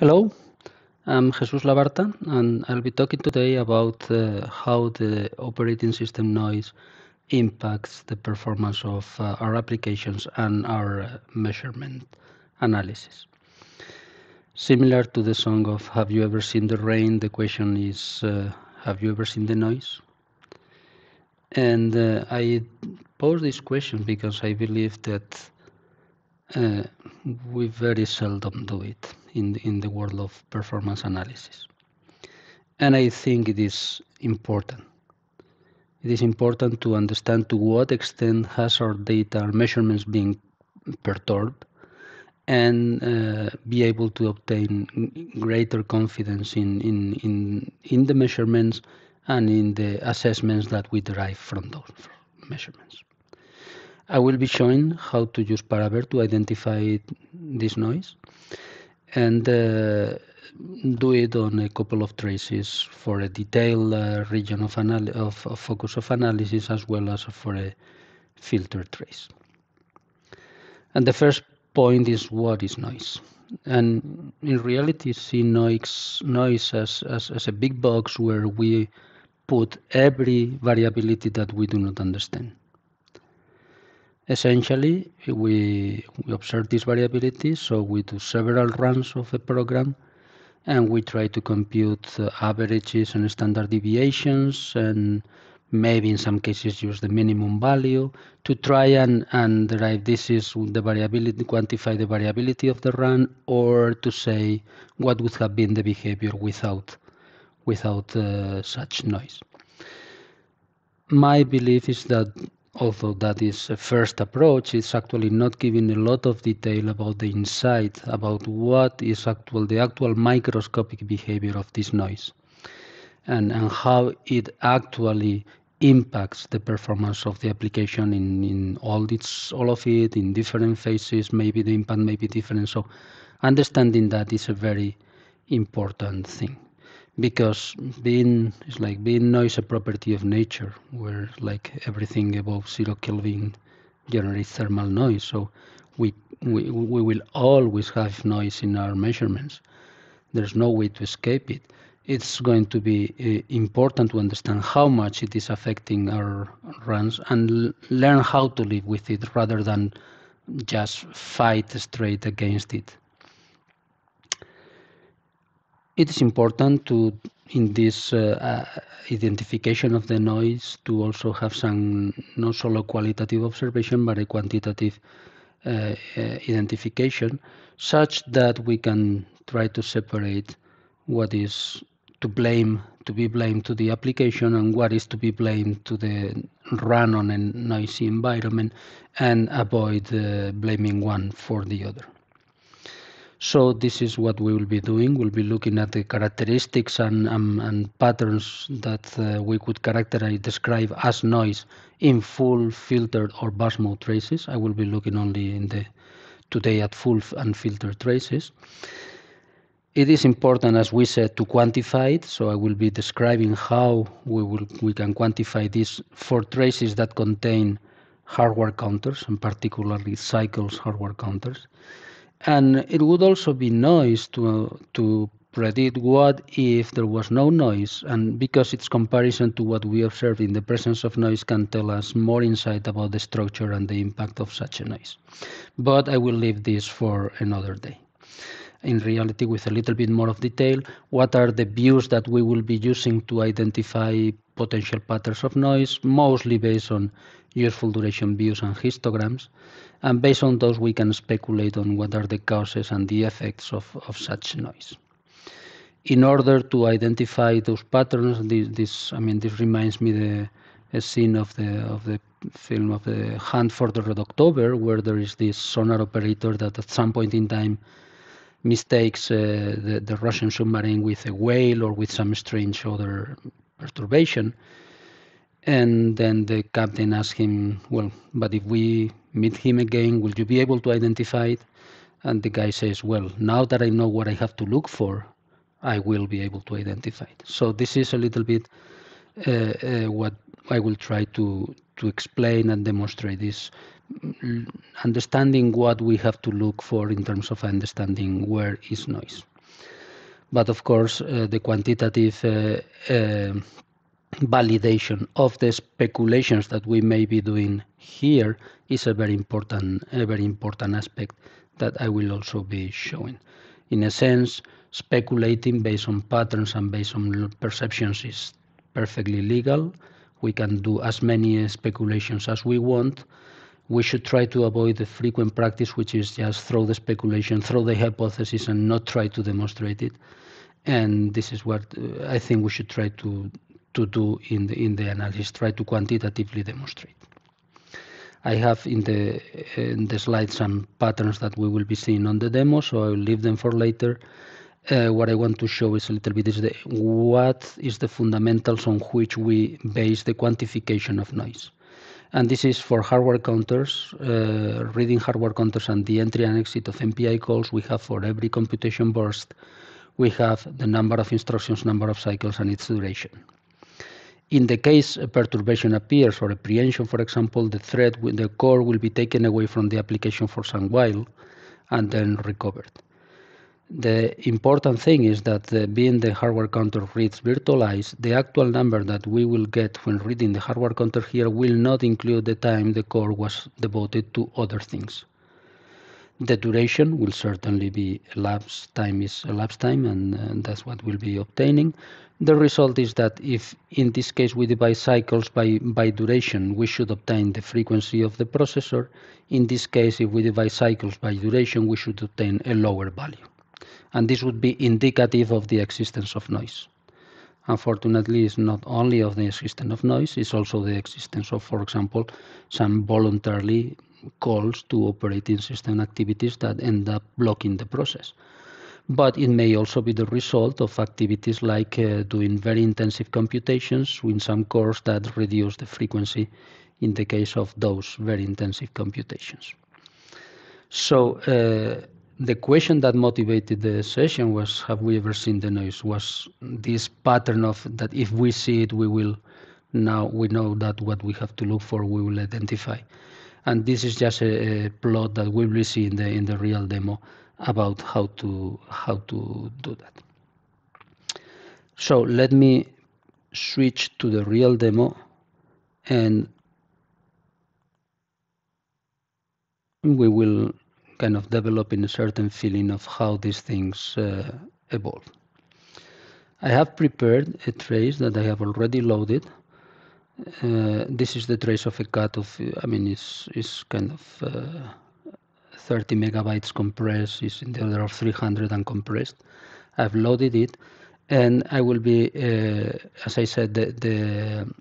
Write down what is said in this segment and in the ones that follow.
Hello, I'm Jesus Labarta, and I'll be talking today about uh, how the operating system noise impacts the performance of uh, our applications and our uh, measurement analysis. Similar to the song of Have You Ever Seen the Rain, the question is uh, Have you ever seen the noise? And uh, I pose this question because I believe that uh, we very seldom do it in the, in the world of performance analysis. And I think it is important. It is important to understand to what extent has our data, our measurements being perturbed, and uh, be able to obtain greater confidence in, in, in, in the measurements and in the assessments that we derive from those measurements. I will be showing how to use Paraver to identify this noise and uh, do it on a couple of traces for a detailed uh, region of, of, of, focus of analysis as well as for a filter trace. And the first point is what is noise? And in reality, see noise, noise as, as, as a big box where we put every variability that we do not understand. Essentially, we, we observe this variability, so we do several runs of the program and we try to compute uh, averages and standard deviations and maybe in some cases use the minimum value to try and, and derive this is the variability, quantify the variability of the run or to say what would have been the behavior without, without uh, such noise. My belief is that although that is a first approach, it's actually not giving a lot of detail about the insight, about what is actual, the actual microscopic behavior of this noise and, and how it actually impacts the performance of the application in, in all its all of it in different phases maybe the impact may be different. So understanding that is a very important thing because being it's like being noise a property of nature where like everything above zero kelvin generates thermal noise. So we, we we will always have noise in our measurements. There's no way to escape it. It's going to be uh, important to understand how much it is affecting our runs and learn how to live with it rather than just fight straight against it it is important to, in this uh, uh, identification of the noise, to also have some not solo qualitative observation, but a quantitative uh, uh, identification, such that we can try to separate what is to blame to be blamed to the application and what is to be blamed to the run on a noisy environment and avoid uh, blaming one for the other. So this is what we will be doing. We'll be looking at the characteristics and, and patterns that uh, we could characterize, describe as noise in full filtered or burst mode traces. I will be looking only in the today at full and filtered traces. It is important, as we said, to quantify it. So I will be describing how we will we can quantify this for traces that contain hardware counters, and particularly cycles hardware counters. And it would also be noise to, to predict what if there was no noise, and because its comparison to what we observe in the presence of noise can tell us more insight about the structure and the impact of such a noise. But I will leave this for another day. In reality, with a little bit more of detail, what are the views that we will be using to identify potential patterns of noise, mostly based on useful duration views and histograms. And based on those, we can speculate on what are the causes and the effects of, of such noise. In order to identify those patterns, this, this I mean, this reminds me the a scene of the of the film of the Hunt for the Red October, where there is this sonar operator that at some point in time mistakes uh, the, the Russian submarine with a whale or with some strange other perturbation. And then the captain asked him, Well, but if we meet him again, will you be able to identify it? And the guy says, Well, now that I know what I have to look for, I will be able to identify it. So this is a little bit uh, uh, what I will try to, to explain and demonstrate is understanding what we have to look for in terms of understanding where is noise. But of course, uh, the quantitative uh, uh, validation of the speculations that we may be doing here is a very important, a very important aspect that I will also be showing. In a sense, speculating based on patterns and based on perceptions is perfectly legal. We can do as many speculations as we want. We should try to avoid the frequent practice, which is just throw the speculation, throw the hypothesis, and not try to demonstrate it. And this is what uh, I think we should try to to do in the in the analysis. Try to quantitatively demonstrate. I have in the in the slide some patterns that we will be seeing on the demo, so I will leave them for later. Uh, what I want to show is a little bit is the what is the fundamentals on which we base the quantification of noise. And this is for hardware counters, uh, reading hardware counters and the entry and exit of MPI calls we have for every computation burst, we have the number of instructions, number of cycles, and its duration. In the case a perturbation appears or a preemption, for example, the thread, the core will be taken away from the application for some while and then recovered. The important thing is that uh, being the hardware counter reads virtualized, the actual number that we will get when reading the hardware counter here will not include the time the core was devoted to other things. The duration will certainly be elapsed time is elapsed time, and, and that's what we'll be obtaining. The result is that if in this case we divide cycles by, by duration, we should obtain the frequency of the processor. In this case, if we divide cycles by duration, we should obtain a lower value. And this would be indicative of the existence of noise. Unfortunately, it's not only of the existence of noise, it's also the existence of, for example, some voluntarily calls to operating system activities that end up blocking the process but it may also be the result of activities like uh, doing very intensive computations in some cores that reduce the frequency in the case of those very intensive computations. So uh, the question that motivated the session was, have we ever seen the noise? Was this pattern of that if we see it, we will now we know that what we have to look for, we will identify. And this is just a, a plot that we will see in the in the real demo about how to how to do that. So let me switch to the real demo and we will kind of develop in a certain feeling of how these things uh, evolve. I have prepared a trace that I have already loaded. Uh, this is the trace of a cut of, I mean, it's, it's kind of uh, 30 megabytes compressed is in the order of 300 uncompressed. I've loaded it, and I will be, uh, as I said, the, the,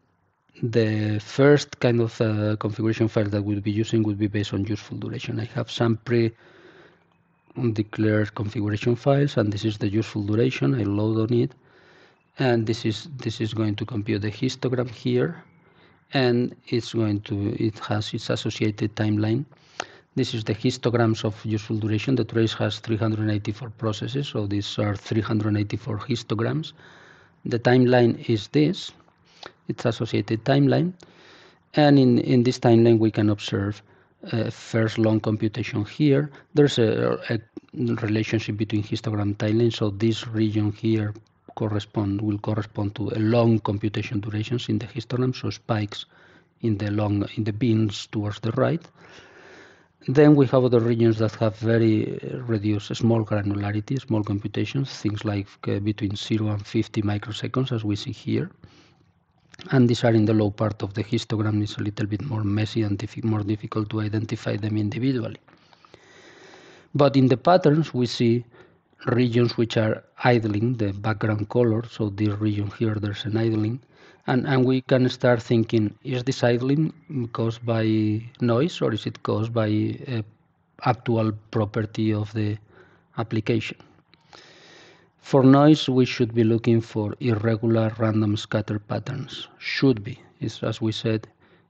the first kind of uh, configuration file that we'll be using will be based on useful duration. I have some pre declared configuration files, and this is the useful duration. I load on it, and this is this is going to compute the histogram here, and it's going to it has its associated timeline this is the histograms of useful duration. The trace has 384 processes, so these are 384 histograms. The timeline is this. It's associated timeline. And in, in this timeline, we can observe a first long computation here. There's a, a relationship between histogram timeline, so this region here correspond will correspond to long computation durations in the histogram, so spikes in the long in the bins towards the right. Then we have other regions that have very reduced small granularity, small computations, things like uh, between 0 and 50 microseconds, as we see here. And these are in the low part of the histogram. It's a little bit more messy and more difficult to identify them individually. But in the patterns, we see regions which are idling, the background color. So this region here, there's an idling and, and we can start thinking, is this idling caused by noise or is it caused by a actual property of the application? For noise, we should be looking for irregular random scatter patterns. Should be. It's, as we said,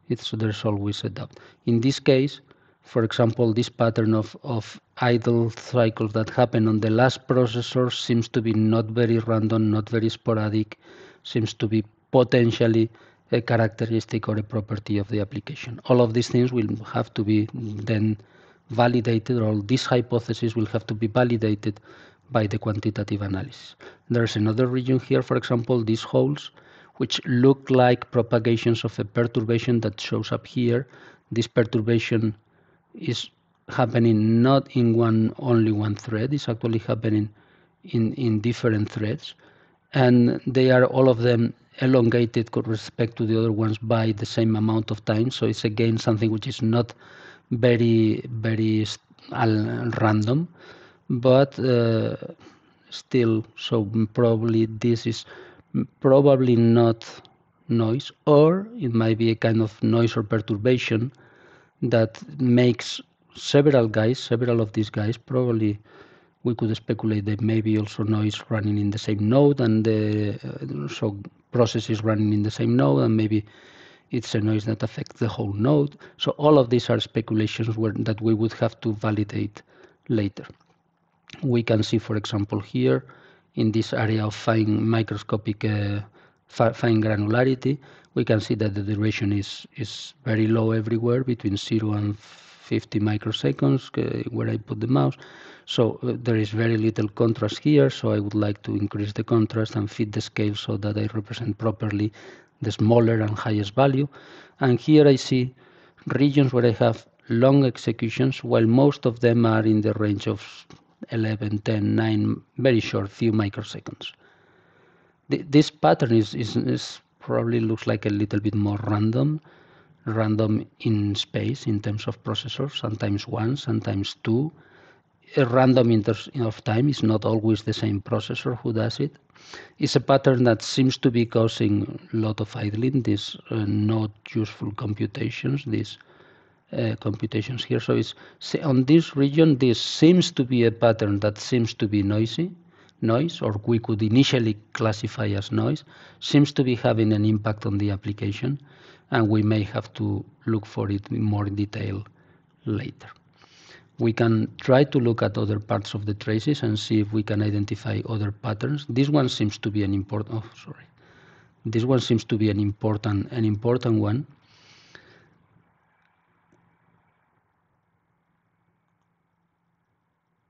it's, there's always a doubt. In this case, for example, this pattern of, of idle cycles that happen on the last processor seems to be not very random, not very sporadic, seems to be potentially a characteristic or a property of the application. All of these things will have to be then validated, all these hypotheses will have to be validated by the quantitative analysis. There's another region here, for example, these holes, which look like propagations of a perturbation that shows up here. This perturbation is happening not in one only one thread, it's actually happening in, in different threads. And they are all of them elongated with respect to the other ones by the same amount of time. So it's again something which is not very, very random but uh, still, so probably this is probably not noise, or it might be a kind of noise or perturbation that makes several guys, several of these guys, probably we could speculate that maybe also noise running in the same node and the uh, so processes running in the same node and maybe it's a noise that affects the whole node. So all of these are speculations where, that we would have to validate later we can see, for example, here in this area of fine microscopic uh, fine granularity, we can see that the duration is, is very low everywhere between 0 and 50 microseconds uh, where I put the mouse. So uh, there is very little contrast here, so I would like to increase the contrast and fit the scale so that I represent properly the smaller and highest value. And here I see regions where I have long executions, while most of them are in the range of 11, 10, 9, very short, few microseconds. This pattern is, is, is probably looks like a little bit more random, random in space in terms of processors, sometimes one, sometimes two. A random in terms of time is not always the same processor who does it. It's a pattern that seems to be causing a lot of idling, these uh, not useful computations, these uh, computations here. So it's on this region, this seems to be a pattern that seems to be noisy, noise, or we could initially classify as noise, seems to be having an impact on the application, and we may have to look for it in more detail later. We can try to look at other parts of the traces and see if we can identify other patterns. This one seems to be an important. Oh, sorry. This one seems to be an important an important one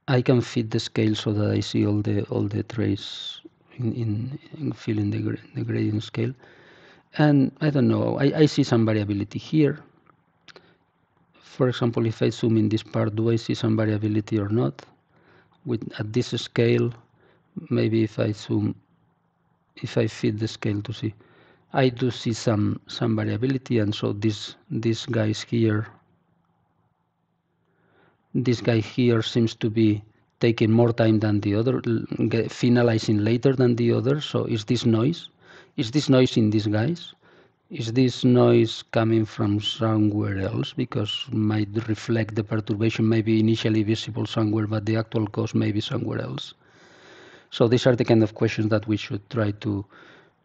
I can fit the scale so that I see all the all the trace in, in, in filling the, the gradient scale. And I don't know, I, I see some variability here. For example, if I zoom in this part, do I see some variability or not? With at this scale, maybe if I zoom, if I fit the scale to see, I do see some some variability, and so this this guys here this guy here seems to be taking more time than the other, finalizing later than the other. So is this noise? Is this noise in these guys? Is this noise coming from somewhere else because might reflect the perturbation maybe initially visible somewhere, but the actual cause may be somewhere else? So these are the kind of questions that we should try to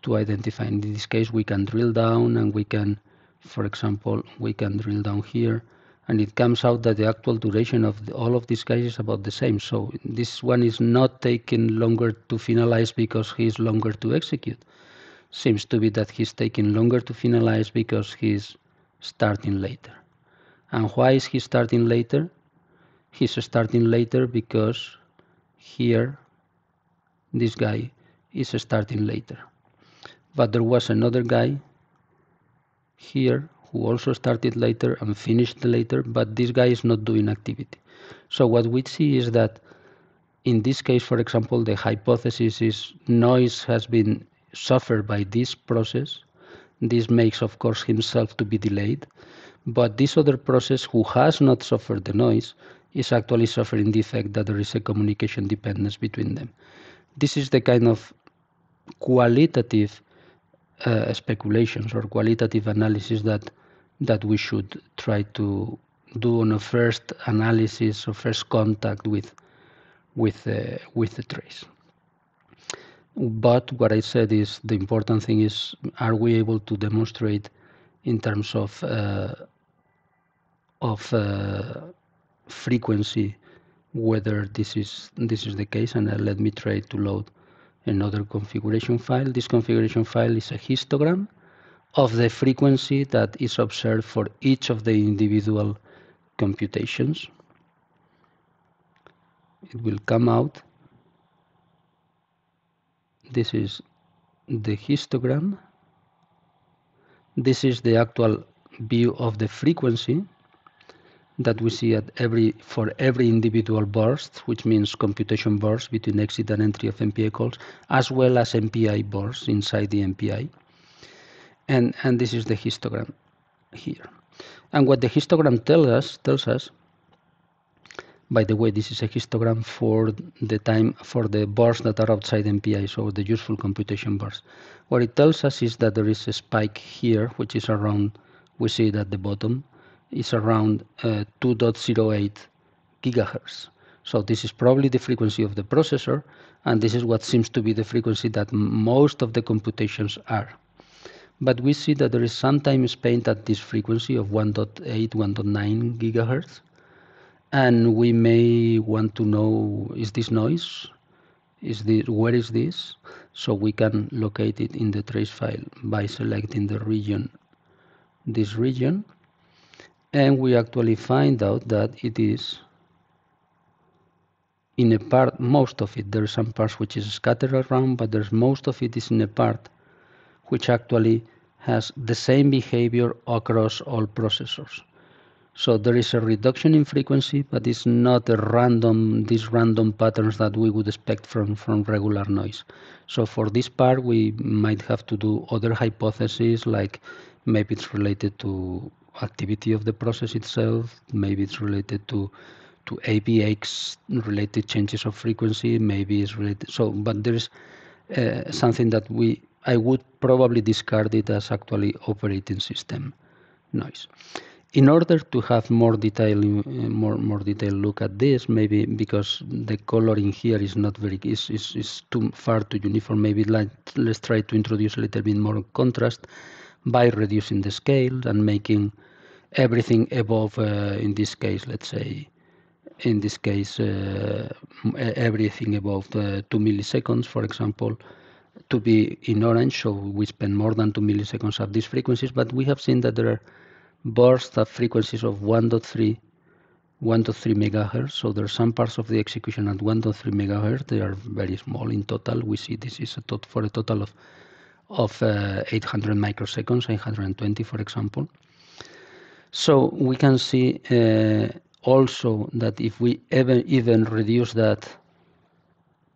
to identify. In this case, we can drill down and we can, for example, we can drill down here and it comes out that the actual duration of the, all of these guys is about the same. So this one is not taking longer to finalize because he's longer to execute. Seems to be that he's taking longer to finalize because he's starting later. And why is he starting later? He's starting later because here this guy is starting later. But there was another guy here who also started later and finished later, but this guy is not doing activity. So what we see is that in this case, for example, the hypothesis is noise has been suffered by this process. This makes, of course, himself to be delayed. But this other process who has not suffered the noise is actually suffering the effect that there is a communication dependence between them. This is the kind of qualitative uh, speculations or qualitative analysis that that we should try to do on a first analysis or first contact with with uh, with the trace. But what I said is the important thing is are we able to demonstrate in terms of uh, of uh, frequency whether this is this is the case and uh, let me try to load another configuration file. This configuration file is a histogram of the frequency that is observed for each of the individual computations. it will come out this is the histogram this is the actual view of the frequency that we see at every for every individual burst, which means computation burst between exit and entry of MPI calls, as well as MPI bursts inside the MPI. And, and this is the histogram here. And what the histogram tells us tells us by the way, this is a histogram for the time for the bars that are outside MPI, so the useful computation bars. What it tells us is that there is a spike here, which is around, we see it at the bottom, is around uh, 2.08 gigahertz. So this is probably the frequency of the processor, and this is what seems to be the frequency that most of the computations are. But we see that there is some time spent at this frequency of 1.8, 1.9 gigahertz, and we may want to know is this noise is this where is this so we can locate it in the trace file by selecting the region this region and we actually find out that it is in a part most of it there are some parts which is scattered around but there's most of it is in a part which actually has the same behavior across all processors so there is a reduction in frequency, but it's not a random these random patterns that we would expect from, from regular noise. So for this part, we might have to do other hypotheses, like maybe it's related to activity of the process itself, maybe it's related to to AVX related changes of frequency, maybe it's related. So, but there's uh, something that we I would probably discard it as actually operating system noise in order to have more detail, uh, more more detailed look at this, maybe because the coloring here is not very is is, is too far too uniform. Maybe let, let's try to introduce a little bit more contrast by reducing the scale and making everything above. Uh, in this case, let's say, in this case, uh, everything above the two milliseconds, for example, to be in orange. So we spend more than two milliseconds at these frequencies, but we have seen that there are bursts at frequencies of 1.3 1.3 megahertz. So there are some parts of the execution at 1.3 megahertz. They are very small in total. We see this is a tot for a total of of uh, 800 microseconds, 820, for example. So we can see uh, also that if we even even reduce that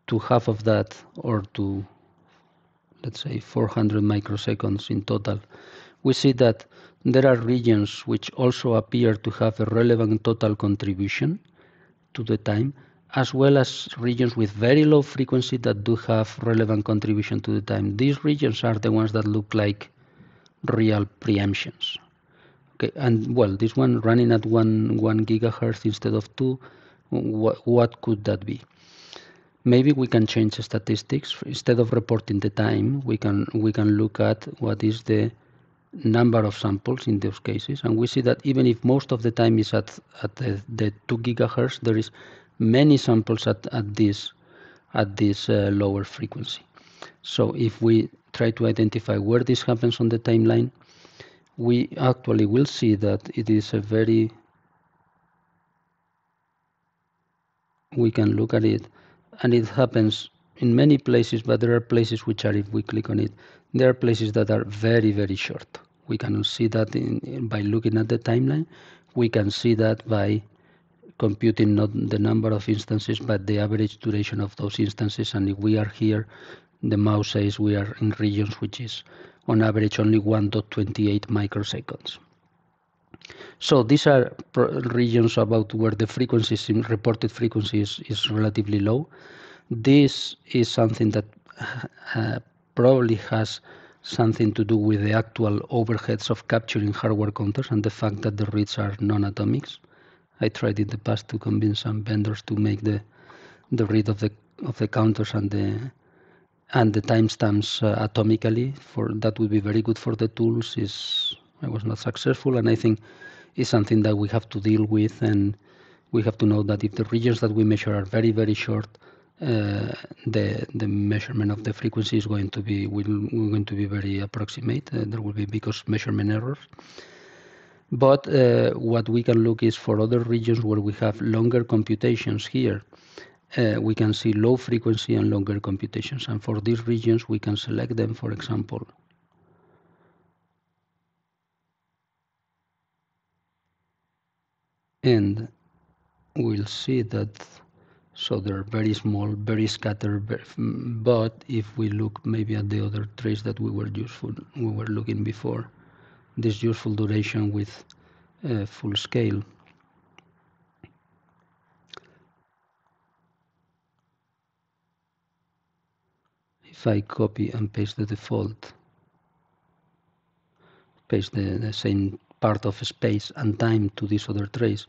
to half of that, or to let's say 400 microseconds in total, we see that there are regions which also appear to have a relevant total contribution to the time, as well as regions with very low frequency that do have relevant contribution to the time. These regions are the ones that look like real preemptions. Okay, and well, this one running at one one gigahertz instead of two, what, what could that be? Maybe we can change the statistics instead of reporting the time. We can we can look at what is the number of samples in those cases. And we see that even if most of the time is at, at the, the 2 gigahertz, there is many samples at, at this, at this uh, lower frequency. So if we try to identify where this happens on the timeline, we actually will see that it is a very, we can look at it, and it happens in many places, but there are places which are, if we click on it, there are places that are very, very short. We can see that in, by looking at the timeline. We can see that by computing not the number of instances, but the average duration of those instances. And if we are here, the mouse says we are in regions which is on average only 1.28 microseconds. So these are regions about where the frequency, reported frequency is, is relatively low. This is something that uh, probably has something to do with the actual overheads of capturing hardware counters and the fact that the reads are non-atomics. I tried in the past to convince some vendors to make the the read of the of the counters and the and the timestamps uh, atomically. For that would be very good for the tools. Is I was not successful, and I think is something that we have to deal with, and we have to know that if the regions that we measure are very very short, uh, the the measurement of the frequency is going to be will going to be very approximate. Uh, there will be because measurement errors. But uh, what we can look is for other regions where we have longer computations here, uh, we can see low frequency and longer computations. And for these regions, we can select them, for example, and we'll see that so they're very small, very scattered. But if we look maybe at the other trace that we were useful, we were looking before, this useful duration with uh, full scale. If I copy and paste the default, paste the, the same part of space and time to this other trace,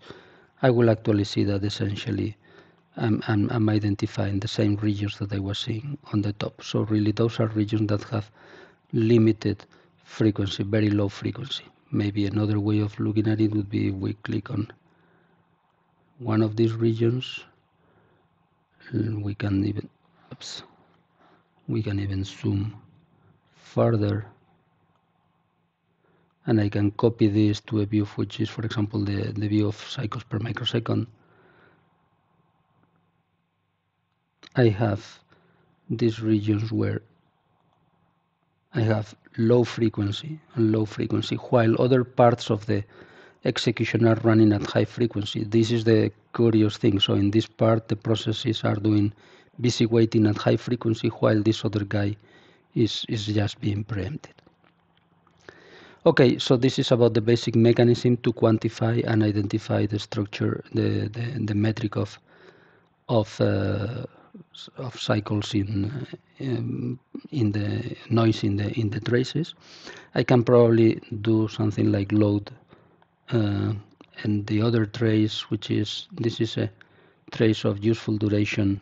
I will actually see that essentially I'm, I'm, I'm, identifying the same regions that I was seeing on the top. So really those are regions that have limited frequency, very low frequency. Maybe another way of looking at it would be if we click on one of these regions we can even oops, we can even zoom further and I can copy this to a view which is for example the, the view of cycles per microsecond I have these regions where I have low frequency and low frequency, while other parts of the execution are running at high frequency. This is the curious thing. So in this part, the processes are doing busy waiting at high frequency, while this other guy is, is just being preempted. Okay, so this is about the basic mechanism to quantify and identify the structure, the, the, the metric of, of uh, of cycles in um, in the noise in the in the traces. I can probably do something like load uh, and the other trace, which is this is a trace of useful duration.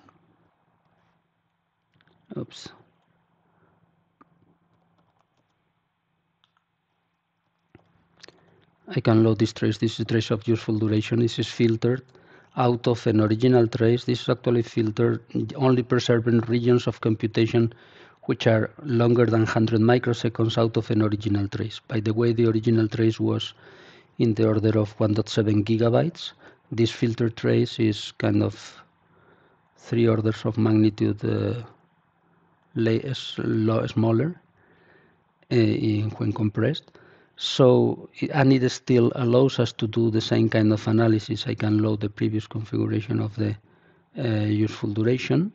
Oops. I can load this trace. This is a trace of useful duration. This is filtered out of an original trace. This is actually filtered only preserving regions of computation which are longer than 100 microseconds out of an original trace. By the way, the original trace was in the order of 1.7 gigabytes. This filter trace is kind of three orders of magnitude uh, smaller uh, when compressed. So, and it still allows us to do the same kind of analysis. I can load the previous configuration of the uh, useful duration.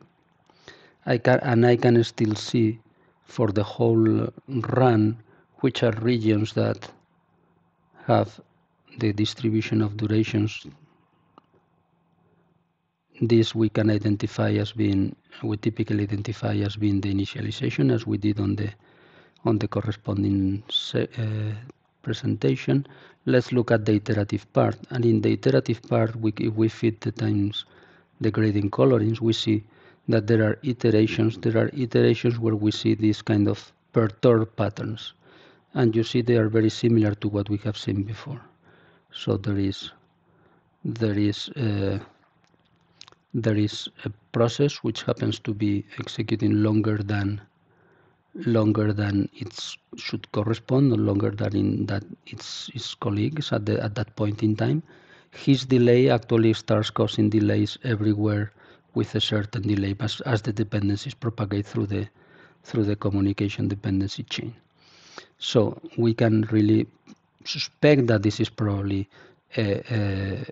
I can, and I can still see for the whole run which are regions that have the distribution of durations. This we can identify as being, we typically identify as being the initialization as we did on the on the corresponding uh, presentation. Let's look at the iterative part. And in the iterative part, we, if we fit the times the grading colorings, we see that there are iterations. There are iterations where we see these kind of perturbed patterns. And you see they are very similar to what we have seen before. So there is there is uh, there is a process which happens to be executing longer than longer than it should correspond, or longer than in that its its colleagues at the at that point in time. His delay actually starts causing delays everywhere with a certain delay as, as the dependencies propagate through the through the communication dependency chain. So we can really suspect that this is probably a, a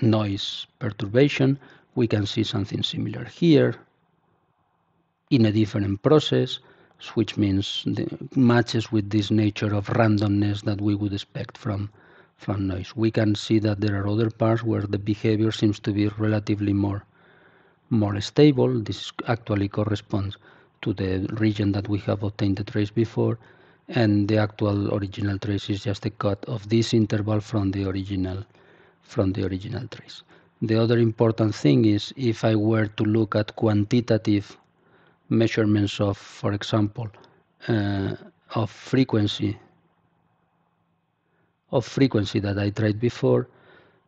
noise perturbation. We can see something similar here in a different process which means matches with this nature of randomness that we would expect from from noise. We can see that there are other parts where the behavior seems to be relatively more more stable. This actually corresponds to the region that we have obtained the trace before, and the actual original trace is just a cut of this interval from the original from the original trace. The other important thing is if I were to look at quantitative measurements of, for example, uh, of frequency of frequency that I tried before.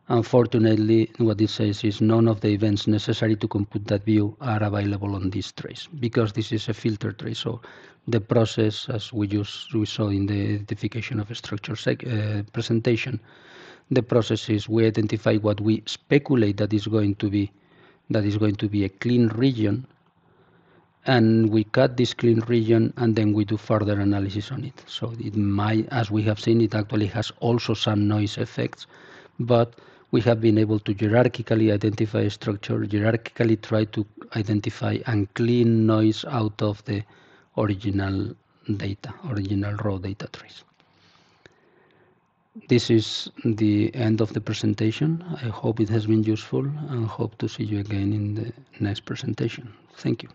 Unfortunately, what it says is none of the events necessary to compute that view are available on this trace because this is a filter trace. So the process, as we just we saw in the identification of a structure uh, presentation, the process is we identify what we speculate that is going to be that is going to be a clean region and we cut this clean region and then we do further analysis on it. So it might, as we have seen, it actually has also some noise effects, but we have been able to hierarchically identify a structure, hierarchically try to identify and clean noise out of the original data, original raw data trees. This is the end of the presentation. I hope it has been useful and hope to see you again in the next presentation. Thank you.